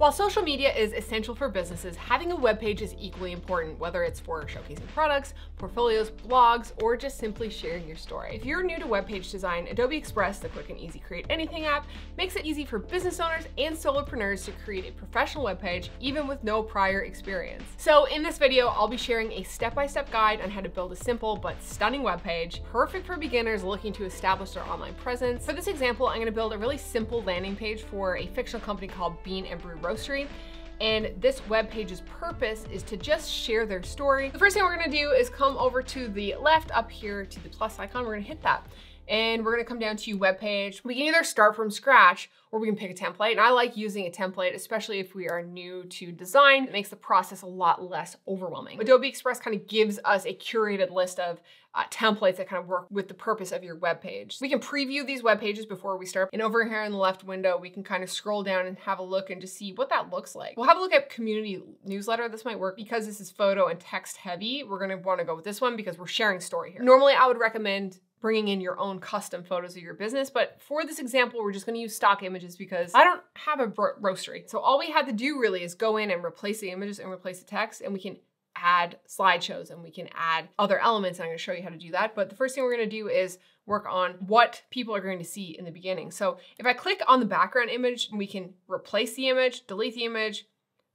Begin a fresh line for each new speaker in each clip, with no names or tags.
While social media is essential for businesses, having a webpage is equally important, whether it's for showcasing products, portfolios, blogs, or just simply sharing your story. If you're new to webpage design, Adobe Express, the quick and easy create anything app, makes it easy for business owners and solopreneurs to create a professional webpage even with no prior experience. So in this video, I'll be sharing a step-by-step -step guide on how to build a simple but stunning webpage, perfect for beginners looking to establish their online presence. For this example, I'm gonna build a really simple landing page for a fictional company called Bean and Brew Roastery. And this web page's purpose is to just share their story. The first thing we're gonna do is come over to the left up here to the plus icon. We're gonna hit that and we're gonna come down to web page. We can either start from scratch or we can pick a template. And I like using a template, especially if we are new to design. It makes the process a lot less overwhelming. Adobe Express kind of gives us a curated list of uh, templates that kind of work with the purpose of your web page. We can preview these web pages before we start. And over here in the left window, we can kind of scroll down and have a look and just see what that looks like. We'll have a look at community newsletter. This might work because this is photo and text heavy. We're gonna wanna go with this one because we're sharing story here. Normally I would recommend bringing in your own custom photos of your business. But for this example, we're just gonna use stock images because I don't have a roastery. So all we had to do really is go in and replace the images and replace the text and we can add slideshows and we can add other elements. And I'm gonna show you how to do that. But the first thing we're gonna do is work on what people are going to see in the beginning. So if I click on the background image, we can replace the image, delete the image,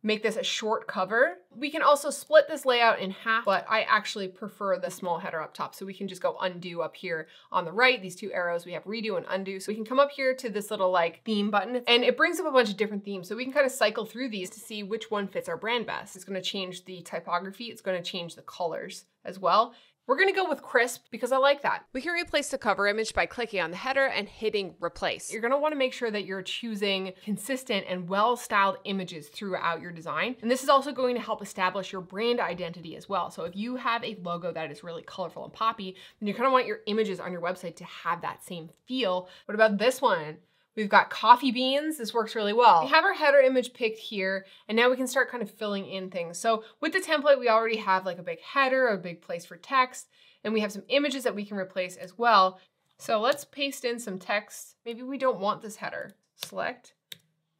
make this a short cover. We can also split this layout in half, but I actually prefer the small header up top. So we can just go undo up here on the right, these two arrows, we have redo and undo. So we can come up here to this little like theme button and it brings up a bunch of different themes. So we can kind of cycle through these to see which one fits our brand best. It's gonna change the typography, it's gonna change the colors as well. We're gonna go with crisp because I like that. We can replace the cover image by clicking on the header and hitting replace. You're gonna wanna make sure that you're choosing consistent and well-styled images throughout your design. And this is also going to help establish your brand identity as well. So if you have a logo that is really colorful and poppy, then you kind of want your images on your website to have that same feel. What about this one? We've got coffee beans. This works really well. We have our header image picked here, and now we can start kind of filling in things. So with the template, we already have like a big header, a big place for text, and we have some images that we can replace as well. So let's paste in some text. Maybe we don't want this header. Select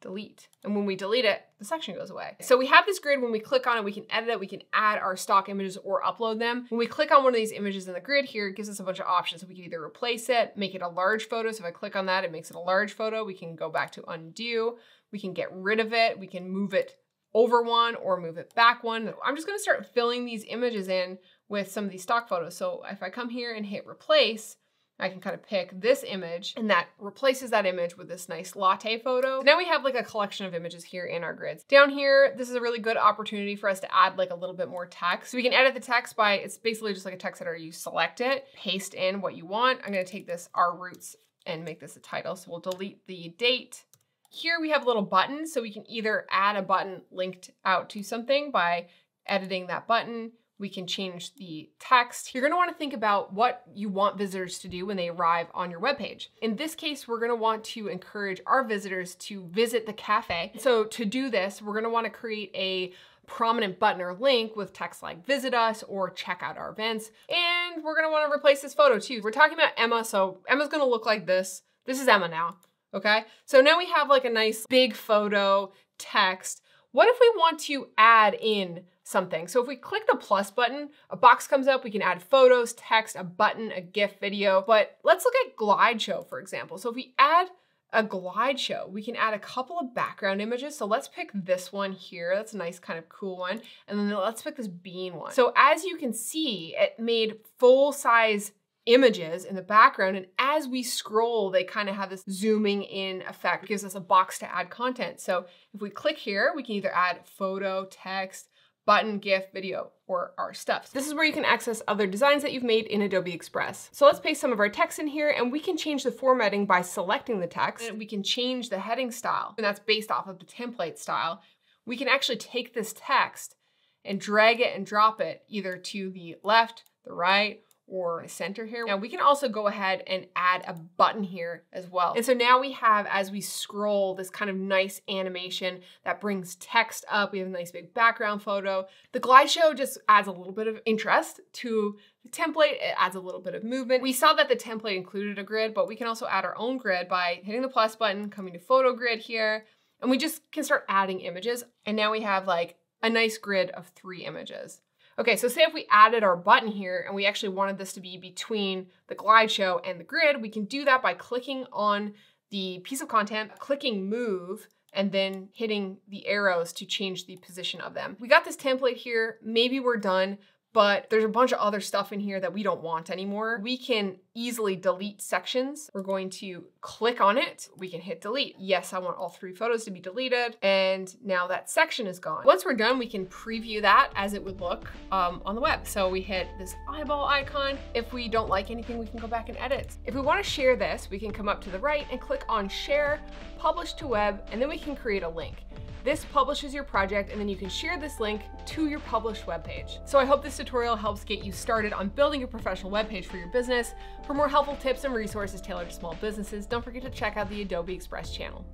delete. And when we delete it, the section goes away. So we have this grid, when we click on it, we can edit it, we can add our stock images or upload them. When we click on one of these images in the grid here, it gives us a bunch of options. We can either replace it, make it a large photo. So if I click on that, it makes it a large photo. We can go back to undo. We can get rid of it. We can move it over one or move it back one. I'm just gonna start filling these images in with some of these stock photos. So if I come here and hit replace, I can kind of pick this image and that replaces that image with this nice latte photo. Now we have like a collection of images here in our grids. Down here, this is a really good opportunity for us to add like a little bit more text. So we can edit the text by, it's basically just like a text editor. You select it, paste in what you want. I'm gonna take this our roots and make this a title. So we'll delete the date. Here we have a little button. So we can either add a button linked out to something by editing that button we can change the text. You're gonna wanna think about what you want visitors to do when they arrive on your webpage. In this case, we're gonna want to encourage our visitors to visit the cafe. So to do this, we're gonna wanna create a prominent button or link with text like visit us or check out our events. And we're gonna wanna replace this photo too. We're talking about Emma, so Emma's gonna look like this. This is Emma now, okay? So now we have like a nice big photo text. What if we want to add in something. So if we click the plus button, a box comes up, we can add photos, text, a button, a GIF video, but let's look at Glide Show, for example. So if we add a glide show. We can add a couple of background images. So let's pick this one here. That's a nice kind of cool one. And then let's pick this bean one. So as you can see, it made full size images in the background. And as we scroll, they kind of have this zooming in effect. It gives us a box to add content. So if we click here, we can either add photo, text, button, GIF, video, or our stuff. This is where you can access other designs that you've made in Adobe Express. So let's paste some of our text in here and we can change the formatting by selecting the text and we can change the heading style and that's based off of the template style. We can actually take this text and drag it and drop it either to the left, the right, or center here. Now we can also go ahead and add a button here as well. And so now we have, as we scroll, this kind of nice animation that brings text up. We have a nice big background photo. The glide show just adds a little bit of interest to the template. It adds a little bit of movement. We saw that the template included a grid, but we can also add our own grid by hitting the plus button, coming to photo grid here, And we just can start adding images. And now we have like a nice grid of three images. Okay, so say if we added our button here and we actually wanted this to be between the glide show and the grid, we can do that by clicking on the piece of content, clicking move, and then hitting the arrows to change the position of them. We got this template here, maybe we're done, but there's a bunch of other stuff in here that we don't want anymore. We can easily delete sections. We're going to click on it. We can hit delete. Yes, I want all three photos to be deleted. And now that section is gone. Once we're done, we can preview that as it would look um, on the web. So we hit this eyeball icon. If we don't like anything, we can go back and edit. If we wanna share this, we can come up to the right and click on share, publish to web, and then we can create a link. This publishes your project and then you can share this link to your published webpage. So I hope this tutorial helps get you started on building a professional webpage for your business. For more helpful tips and resources tailored to small businesses, don't forget to check out the Adobe Express channel.